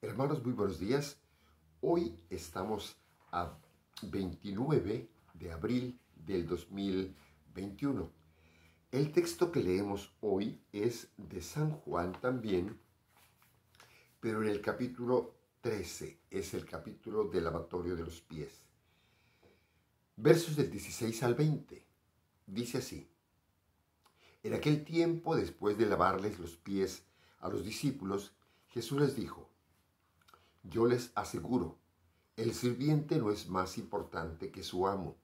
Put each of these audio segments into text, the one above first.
Hermanos, muy buenos días. Hoy estamos a 29 de abril del 2021. El texto que leemos hoy es de San Juan también, pero en el capítulo 13, es el capítulo del lavatorio de los pies. Versos del 16 al 20. Dice así. En aquel tiempo, después de lavarles los pies a los discípulos, Jesús les dijo, yo les aseguro, el sirviente no es más importante que su amo,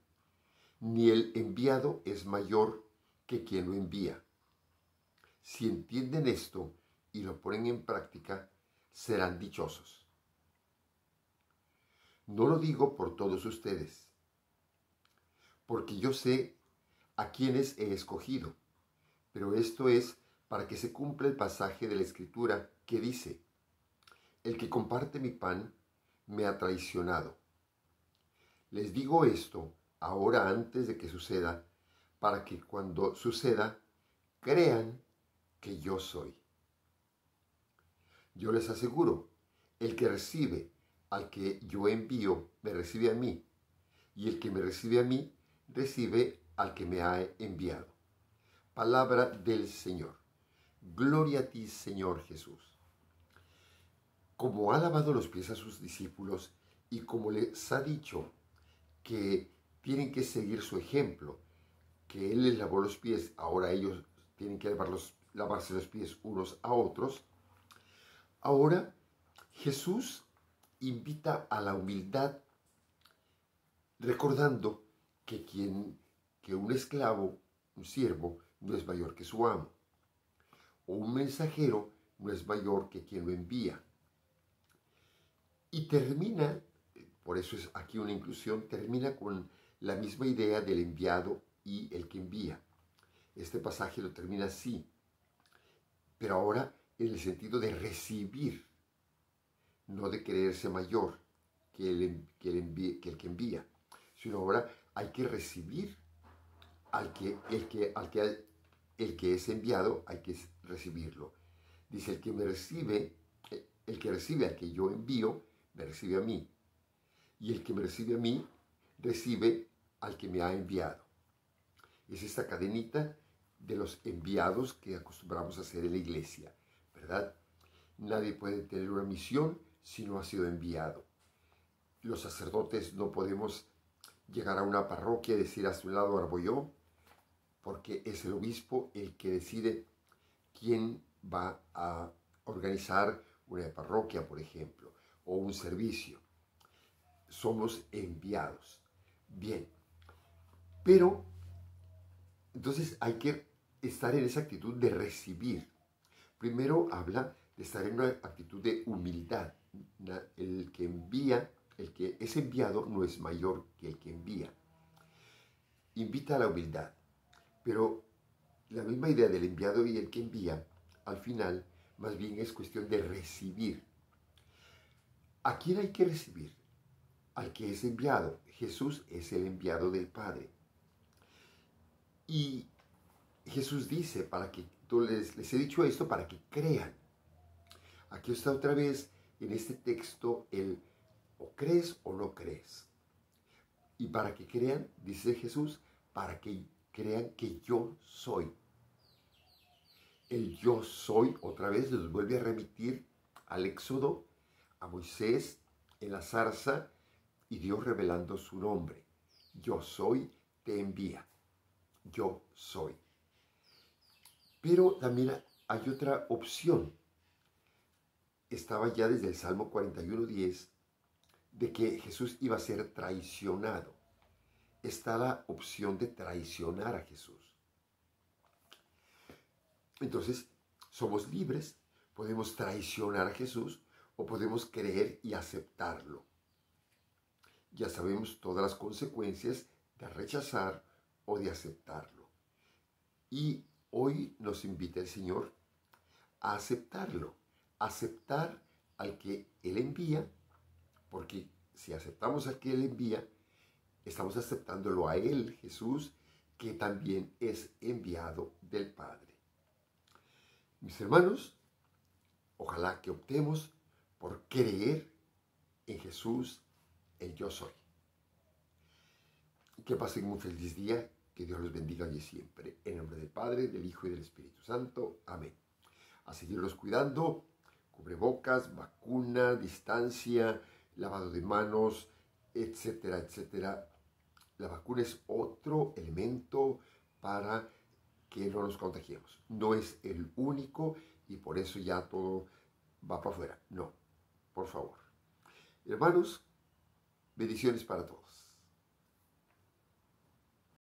ni el enviado es mayor que quien lo envía. Si entienden esto y lo ponen en práctica, serán dichosos. No lo digo por todos ustedes, porque yo sé a quienes he escogido, pero esto es para que se cumpla el pasaje de la Escritura que dice, el que comparte mi pan me ha traicionado. Les digo esto ahora antes de que suceda, para que cuando suceda, crean que yo soy. Yo les aseguro, el que recibe al que yo envío, me recibe a mí, y el que me recibe a mí, recibe al que me ha enviado. Palabra del Señor. Gloria a ti, Señor Jesús como ha lavado los pies a sus discípulos y como les ha dicho que tienen que seguir su ejemplo, que Él les lavó los pies, ahora ellos tienen que lavarse los pies unos a otros, ahora Jesús invita a la humildad recordando que, quien, que un esclavo, un siervo, no es mayor que su amo, o un mensajero no es mayor que quien lo envía y termina, por eso es aquí una inclusión, termina con la misma idea del enviado y el que envía. Este pasaje lo termina así, pero ahora en el sentido de recibir, no de creerse mayor que el que, que envía, sino ahora hay que recibir al que, el que, al que, el que es enviado, hay que recibirlo. Dice, el que me recibe, el que recibe al que yo envío, me recibe a mí. Y el que me recibe a mí, recibe al que me ha enviado. Es esta cadenita de los enviados que acostumbramos a hacer en la iglesia, ¿verdad? Nadie puede tener una misión si no ha sido enviado. Los sacerdotes no podemos llegar a una parroquia y decir a su lado yo, porque es el obispo el que decide quién va a organizar una parroquia, por ejemplo o un servicio. Somos enviados. Bien. Pero, entonces hay que estar en esa actitud de recibir. Primero habla de estar en una actitud de humildad. El que envía, el que es enviado no es mayor que el que envía. Invita a la humildad. Pero la misma idea del enviado y el que envía, al final, más bien es cuestión de recibir ¿A quién hay que recibir? Al que es enviado. Jesús es el enviado del Padre. Y Jesús dice, para que, les, les he dicho esto para que crean. Aquí está otra vez en este texto el o crees o no crees. Y para que crean, dice Jesús, para que crean que yo soy. El yo soy, otra vez les vuelve a remitir al Éxodo a Moisés en la zarza y Dios revelando su nombre. Yo soy, te envía. Yo soy. Pero también hay otra opción. Estaba ya desde el Salmo 41.10 de que Jesús iba a ser traicionado. Está la opción de traicionar a Jesús. Entonces, somos libres, podemos traicionar a Jesús o podemos creer y aceptarlo. Ya sabemos todas las consecuencias de rechazar o de aceptarlo. Y hoy nos invita el Señor a aceptarlo, aceptar al que Él envía, porque si aceptamos al que Él envía, estamos aceptándolo a Él, Jesús, que también es enviado del Padre. Mis hermanos, ojalá que optemos por creer en Jesús, el yo soy. Que pasen un feliz día, que Dios los bendiga y siempre. En nombre del Padre, del Hijo y del Espíritu Santo. Amén. A seguirlos cuidando, cubrebocas, vacuna, distancia, lavado de manos, etcétera, etcétera. La vacuna es otro elemento para que no nos contagiemos. No es el único y por eso ya todo va para afuera. No, por favor. Hermanos, bendiciones para todos.